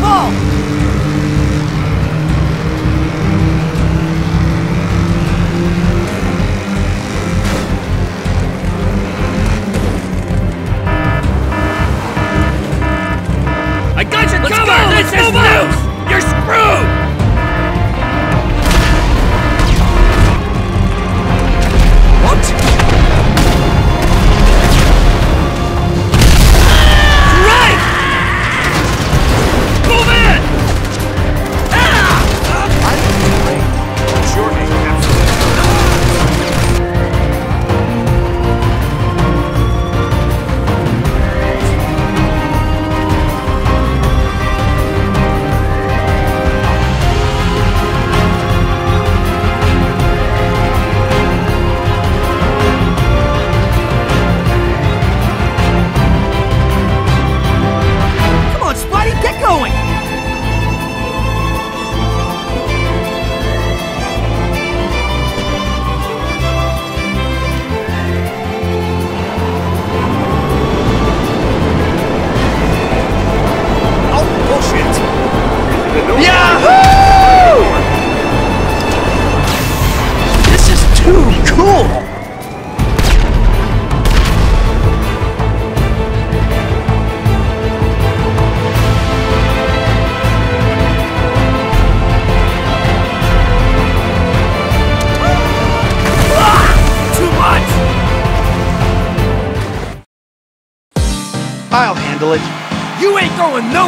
ball!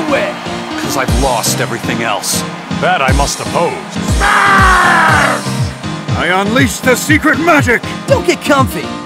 Nowhere! Because I've lost everything else. That I must oppose. Smash! I unleash the secret magic! Don't get comfy!